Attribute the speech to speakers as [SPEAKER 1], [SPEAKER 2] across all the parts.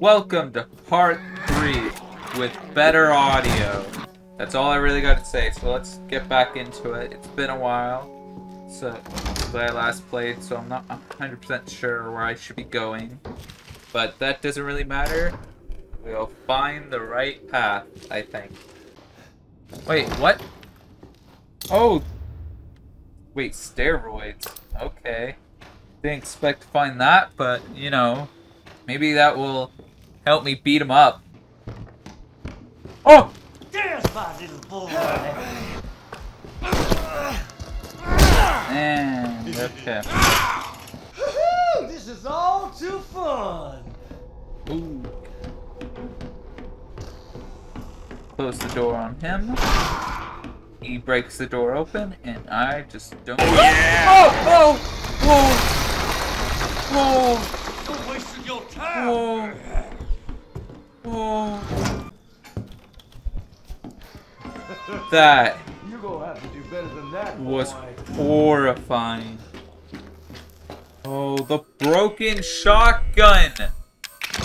[SPEAKER 1] Welcome to part three with better audio. That's all I really got to say. So let's get back into it. It's been a while so I last played, so I'm not 100% sure where I should be going. But that doesn't really matter. We'll find the right path, I think. Wait, what? Oh! Wait, steroids. Okay. Didn't expect to find that, but, you know, maybe that will help me beat him up. Oh!
[SPEAKER 2] There's my little boy.
[SPEAKER 1] And, okay.
[SPEAKER 2] This is all too fun.
[SPEAKER 1] Ooh. Close the door on him. He breaks the door open, and I just don't. Oh! Oh! oh whoa!
[SPEAKER 2] You're wasting your time.
[SPEAKER 1] Whoa! Whoa! That
[SPEAKER 2] You're have to do better than that,
[SPEAKER 1] was horrifying. Oh, the broken shotgun!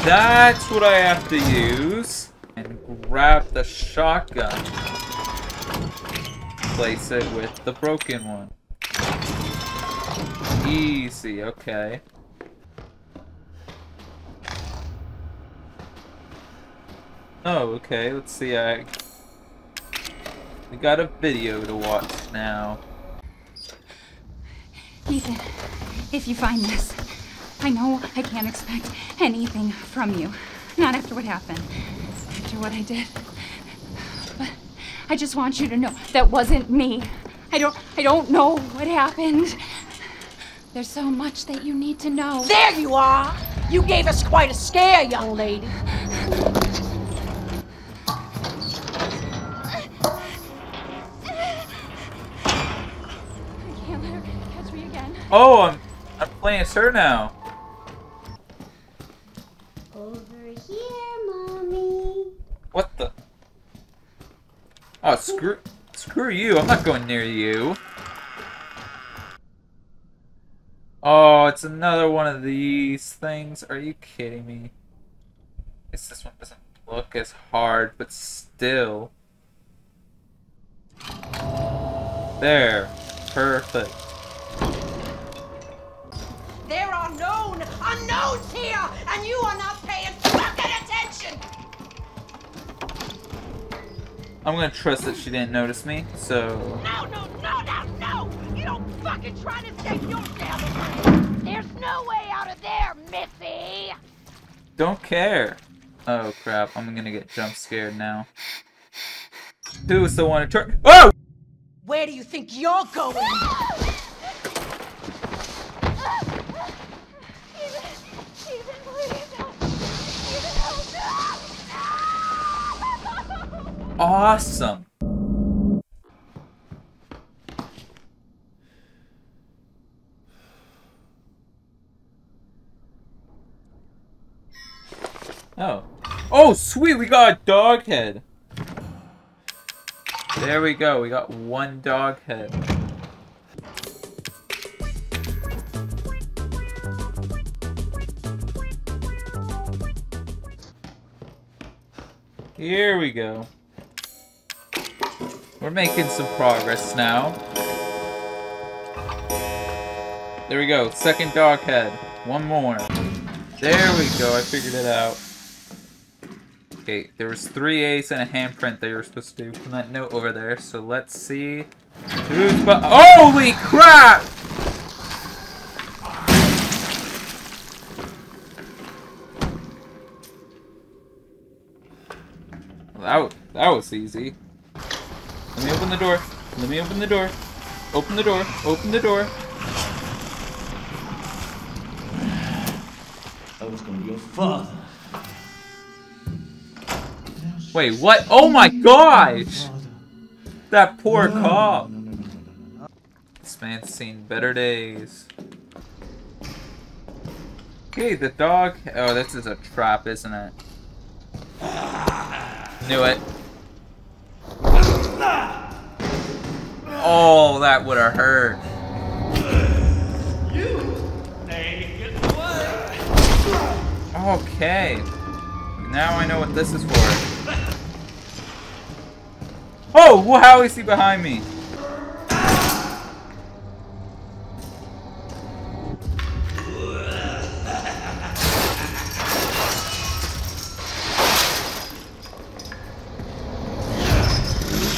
[SPEAKER 1] That's what I have to use. And grab the shotgun. Place it with the broken one. Easy, okay. Oh, okay, let's see, I... We got a video to watch now.
[SPEAKER 3] Ethan, if you find this, I know I can't expect anything from you. Not after what happened, after what I did. But I just want you to know that wasn't me. I don't I don't know what happened. There's so much that you need to know.
[SPEAKER 4] There you are! You gave us quite a scare, young lady.
[SPEAKER 3] I can't let her catch me again.
[SPEAKER 1] Oh, I'm, I'm playing as her now.
[SPEAKER 5] Over here, mommy.
[SPEAKER 1] What the? Oh, screw, screw you. I'm not going near you. Oh, it's another one of these things. Are you kidding me? Guess this one doesn't look as hard, but still. There. Perfect.
[SPEAKER 4] There are known unknowns here, and you are not paying fucking attention!
[SPEAKER 1] I'm gonna trust that she didn't notice me, so...
[SPEAKER 4] No, no, no, no, no! You don't fucking try to escape your damn There's no way out of there, Missy!
[SPEAKER 1] Don't care. Oh crap, I'm gonna get jump scared now. Who's the one to turn- Oh!
[SPEAKER 4] Where do you think you're going? Ah!
[SPEAKER 3] Ethan, Ethan, please help. Ethan, help.
[SPEAKER 1] Awesome. Oh. Oh, sweet, we got a dog head. There we go, we got one dog head. Here we go. We're making some progress now. There we go, second dog head. One more. There we go, I figured it out. Okay, there was three A's and a handprint they were supposed to do from that note over there, so let's see Holy crap! That, that was easy. Let me open the door. Let me open the door. Open the door. Open the door.
[SPEAKER 2] That was gonna be your father.
[SPEAKER 1] Wait, what? Oh my gosh! That poor cop.
[SPEAKER 2] No, no.
[SPEAKER 1] This man's seen better days. Okay, the dog. Oh, this is a trap, isn't it? Knew it. Oh, that would have hurt.
[SPEAKER 2] You ain't getting.
[SPEAKER 1] Okay. Now I know what this is for. Oh, how is he behind me?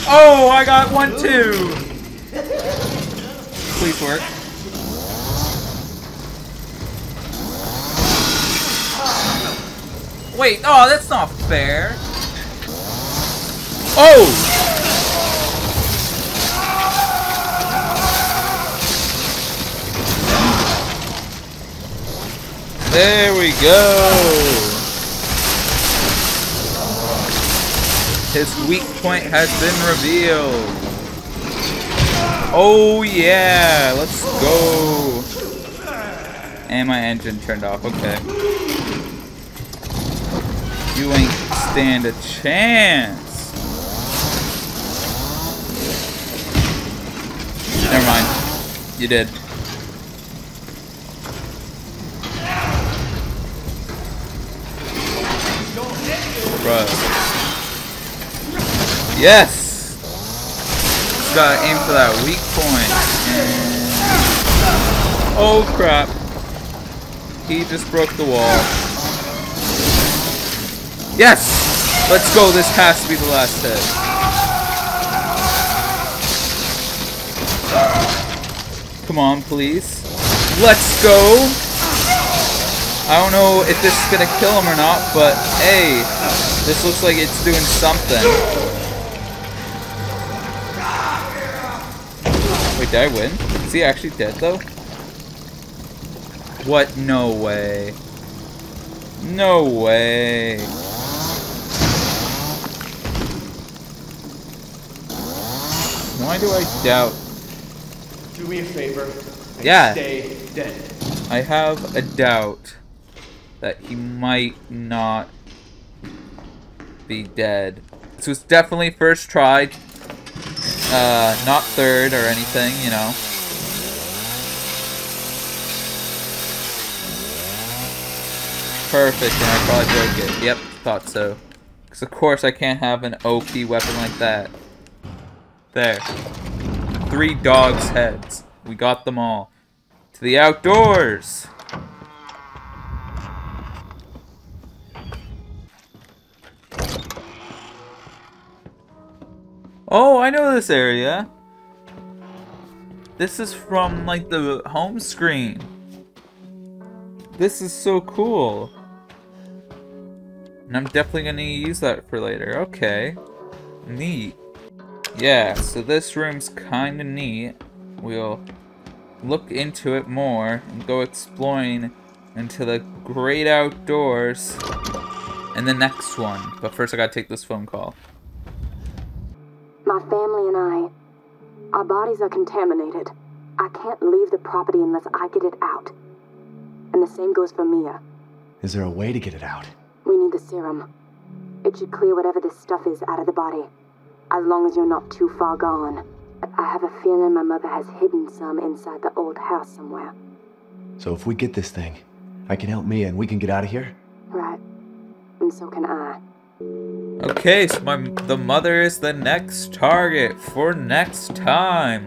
[SPEAKER 1] Oh, I got one too. Wait, oh, that's not fair. Oh! There we go. His weak point has been revealed. Oh yeah, let's go. And my engine turned off, okay. You ain't stand a chance. Never mind. You did. Bruh. Yes! Just gotta aim for that weak point. And... Oh crap. He just broke the wall. Yes! Let's go, this has to be the last hit. Come on, please. Let's go! I don't know if this is gonna kill him or not, but hey, this looks like it's doing something. Did I win? Is he actually dead though? What? No way. No way. Why do I doubt?
[SPEAKER 2] Do me a favor.
[SPEAKER 1] Yeah.
[SPEAKER 2] Stay dead.
[SPEAKER 1] I have a doubt that he might not be dead. This was definitely first try, uh, not third or anything, you know. Perfect, and I probably broke it. Yep, thought so. Because of course I can't have an OP weapon like that. There. Three dogs' heads. We got them all. To the outdoors! Oh, I know this area. This is from, like, the home screen. This is so cool. And I'm definitely gonna use that for later. Okay. Neat. Yeah, so this room's kinda neat. We'll look into it more and go exploring into the great outdoors in the next one. But first I gotta take this phone call.
[SPEAKER 6] My family and I, our bodies are contaminated. I can't leave the property unless I get it out. And the same goes for Mia.
[SPEAKER 7] Is there a way to get it out?
[SPEAKER 6] We need the serum. It should clear whatever this stuff is out of the body. As long as you're not too far gone. I have a feeling my mother has hidden some inside the old house somewhere.
[SPEAKER 7] So if we get this thing, I can help Mia and we can get out of here?
[SPEAKER 6] Right. And so can I.
[SPEAKER 1] Okay, so my the mother is the next target for next time.